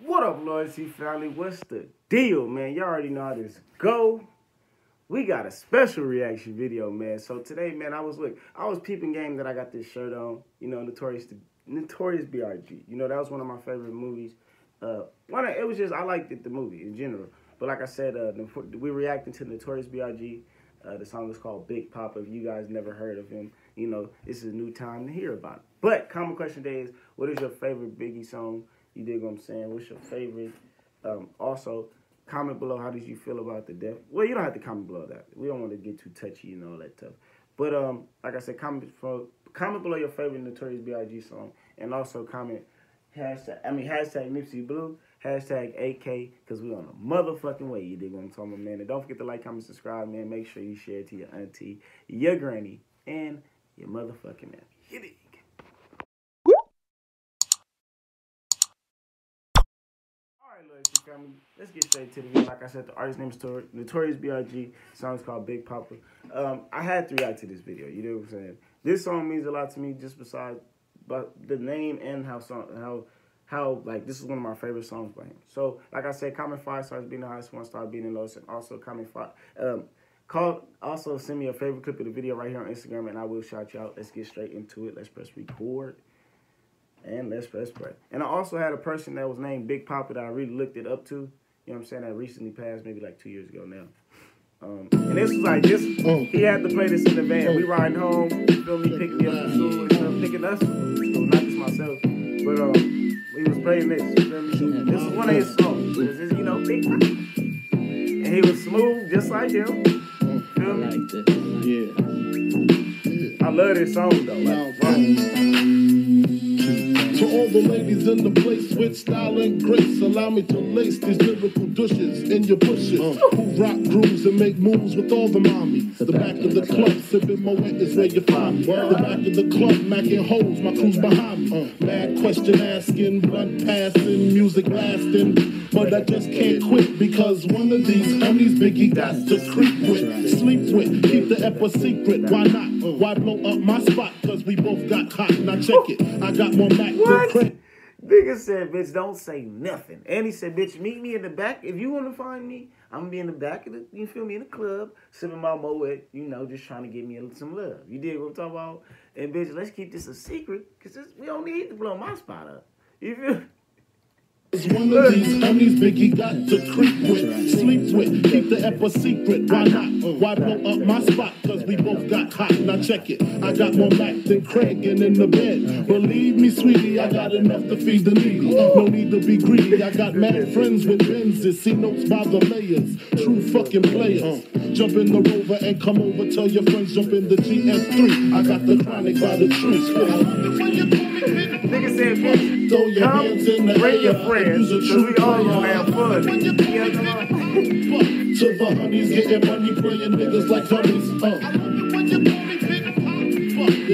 What up, LoyalT family? What's the deal, man? Y'all already know how this go. We got a special reaction video, man. So today, man, I was look, I was peeping game that I got this shirt on. You know, Notorious, Notorious B.I.G. You know, that was one of my favorite movies. Uh, one, it was just I liked it, the movie in general. But like I said, uh, we're reacting to Notorious B.I.G. Uh, the song is called Big Poppa. If you guys never heard of him, you know, this is a new time to hear about it. But common question today is, what is your favorite Biggie song? You dig what I'm saying? What's your favorite? Um, also, comment below how did you feel about the death. Well, you don't have to comment below that. We don't want to get too touchy and all that stuff. But um, like I said, comment for comment below your favorite Notorious B.I.G. song, and also comment hashtag I mean hashtag Nipsey Blue, hashtag AK, because we on a motherfucking way. You dig what I'm talking about, man? And don't forget to like, comment, subscribe, man. Make sure you share it to your auntie, your granny, and your motherfucking man. Hit it. Family. Let's get straight to the video. Like I said, the artist name is Notorious B.I.G. Song is called Big Poppa. Um, I had to react to this video. You know what I'm saying? This song means a lot to me just besides but the name and how song how how like this is one of my favorite songs by him. So like I said, comment five stars being the highest, one star being the lowest, and also comment five um call also send me a favorite clip of the video right here on Instagram and I will shout you out. Let's get straight into it. Let's press record. And let's press play. And I also had a person that was named Big Poppa that I really looked it up to. You know what I'm saying? That recently passed, maybe like two years ago now. Um, and this was like this. He had to play this in the van. We riding home. You feel me? Picking me up from school and stuff. Picking us. So not just myself, but um, he was playing this. You feel me? This is one of his songs. This is you know Big Poppa. And he was smooth, just like him. Feel me? Yeah. I love this song though. Like, to all the ladies in the place with style and grace, allow me to lace these lyrical douches in your bushes. Uh. Who rock grooves and make moves with all the mommies. The, the back, of the club, sipping Moet is where you find me. The back of the club, macking holes, my crew's behind me. Uh. Mad question asking, blood passing, music blasting. But I just can't quit because one of these homies Biggie got to creep with, sleep with, keep the ep a secret. Why not? Why blow up my spot? Cause we both got hot. Now check it. I got more Mac what? Nigga said, bitch, don't say nothing. And he said, bitch, meet me in the back. If you want to find me, I'm going to be in the back of the, you feel me, in the club, sipping my Moet, you know, just trying to give me some love. You dig what I'm talking about? And, bitch, let's keep this a secret because we don't need to blow my spot up. You feel it's one of these homies Biggie got to creep with, sleep with, keep the ep a secret. Why not? Why blow up my spot? Cause we both got hot. Now check it. I got more Mac than Craig and in the bed. Believe me, sweetie, I got enough to feed the needy. No need to be greedy. I got mad friends with Benzes. See notes by the layers. True fucking players. Jump in the rover and come over. Tell your friends jump in the GS3. I got the chronic by the tree. Nigga said, bitch, throw your come, hands in the bring your friends, cause we all gonna have fun. To the honeys, getting money, playing niggas like honeys. Uh.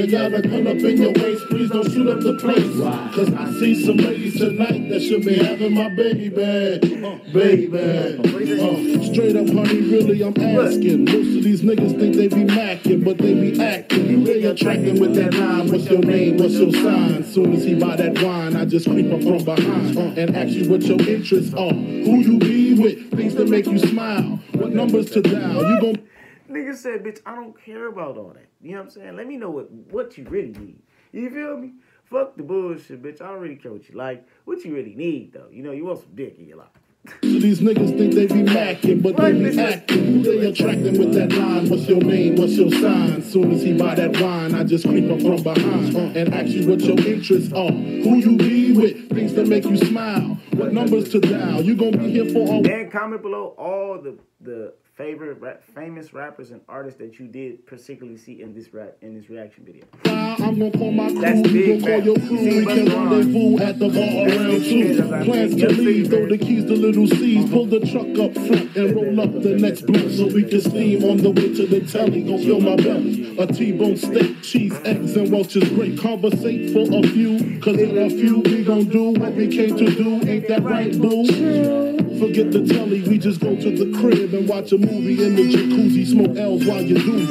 You gotta come up in your waist, please don't shoot up the place. Cause I see some ladies tonight that should be having my baby baby. Uh, straight up, honey, really, I'm asking. Most of these niggas think they be macking, but they be acting. You really attracting with that line. What's your name? What's your sign? Soon as he buy that wine, I just creep up from behind and ask you what your interests are. Who you be with? Things that make you smile. What numbers to dial? You gon' Nigga said, bitch, I don't care about all that. You know what I'm saying? Let me know what, what you really need. You feel me? Fuck the bullshit, bitch. I don't really care what you like. What you really need, though. You know, you want some dick in your life. These niggas think they be macking, but they be acting. Who they attracting with that line? What's your name? What's your sign? Soon as he buy that wine, I just creep up from behind and ask you what your interests are. Who you be with? Things that make you smile. What numbers to dial? You gonna be here for all. And comment below all the the favorite rap, famous rappers and artists that you did particularly see in this rap in this reaction video? I'm gonna my. That's big, call your crew. We can rendezvous at the bar around two. Plans to leave, throw the keys to Lil' Cease. Pull the truck up front and roll up the next block so we can steam on the way to the telly. Gonna fill my belly. A T-bone steak, cheese, eggs, and Welch's grape. Conversate for a few, cause in a few we gon' do what we came to do. Ain't that right, boo? Forget the telly, we just go to the crib and watch a movie in the jacuzzi, smoke L's while you do it.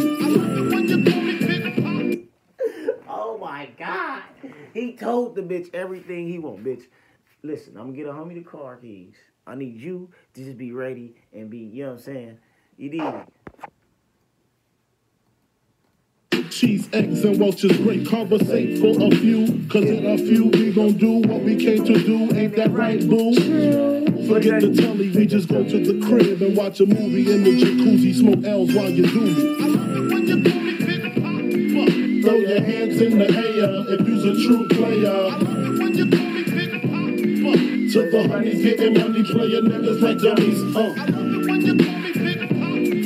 oh my God. He told the bitch everything he want, bitch. listen, I'm gonna get a homie the car keys. I need you to just be ready and be, you know what I'm saying? You need it. Cheese, eggs, and Welch's great. Conversate for a few, cause in a few we gon' do what we came to do. Ain't that right, boo? Forget the telly, we just go to the crib and watch a movie in the jacuzzi. Smoke L's while you do me. When you pull me big pop. Throw your hands in the air if you's a true player. I love it when you do me, big pop. To the honeys getting money, playing niggas like dummies. Uh. I love it when you do me, big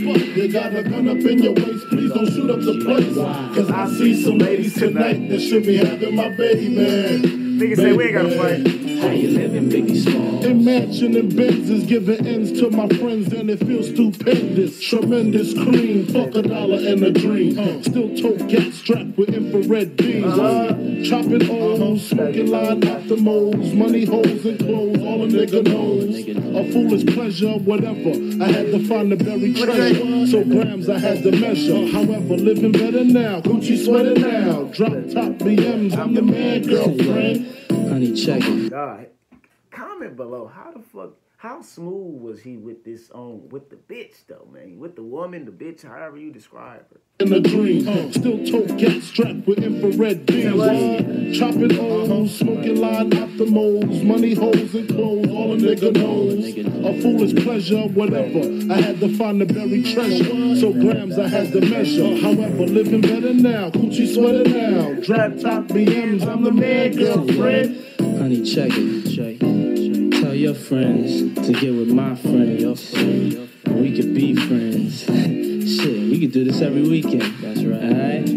pop. You got a gun up in your waist, please don't shoot up the place. Cause I see some ladies tonight that should be having my baby. Niggas say we ain't gotta fight. How you living, Biggie Small? Imagining Benzes giving ends to my friends and it feels stupendous. Tremendous cream, fuck a dollar and a dream. Uh, still tote gas strapped with infrared beams. Uh, chopping O's, smoking line after moles, money holes and clothes, all a nigga knows. A foolish pleasure, whatever. I had to find the buried treasure, so grams I had to measure. However, living better now, Gucci sweater now. Drop top BMs, I'm the man, girlfriend. Honey, check it. God, comment below how the fuck, how smooth was he with this um with the bitch though, man? With the woman, the bitch, however you describe her. in the dream. Uh, still tote gas strapped with infrared beams. Uh, chopping O's, smoking line after moles, money holes and clothes, all a nigga knows. A foolish pleasure, whatever. I had to find the buried treasure, so grams I had to measure. However, living better now, Gucci sweater now, drop top BMs, I'm the man, girlfriend. Honey, check it. Check. Tell your friends to get with my friends. We could be friends. Shit, we could do this every weekend. That's right. Alright?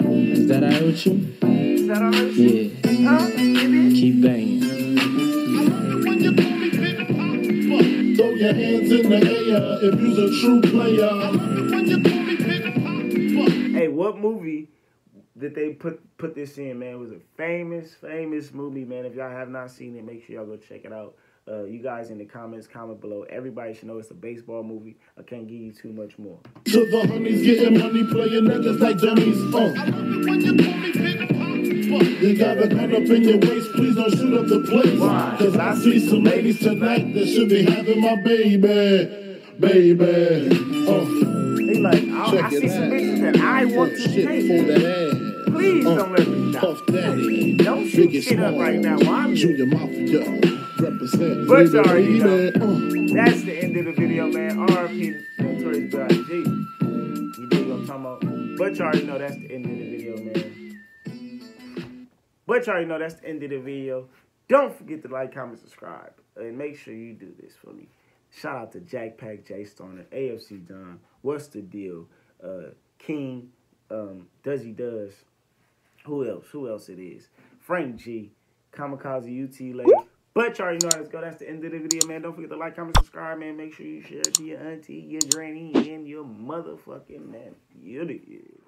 Is that alright with you? Is that alright? Yeah. Huh? It Keep banging. Throw your hands in the air if you's a true player. Hey, what movie did they put put this in, man? It was a famous, famous movie, man. If y'all have not seen it, make sure y'all go check it out. Uh, you guys in the comments, comment below. Everybody should know it's a baseball movie. I can't give you too much more. To the honeys getting money, playing niggas like dummies. Uh. You got a gun up in your waist, please don't shoot up the place. Why? Cause I see some ladies tonight that should be having my baby. Baby. Uh. They like, I, I Check see it some bitches that I want to Shit, take. For that ass. Please don't let me down. Don't shoot shit up right now while I'm. Junior Mafia. Represent. But you baby, already know. That's the end of the video, man. RP Notorious B.I.G. You dig what I'm talking about? But you already know that's the end of the video, man. But you already know that's the end of the video. Don't forget to like, comment, subscribe. And make sure you do this for me. Shout out to Jack Pack, J Stoner, AFC Don, What's the Deal? Uh, King, um, Does He Does. Who else? Who else it is? Frank G, Kamikaze UT Lake. But y'all already know how this go. That's the end of the video, man. Don't forget to like, comment, subscribe, man. Make sure you share it to your auntie, your granny, and your motherfucking man. It.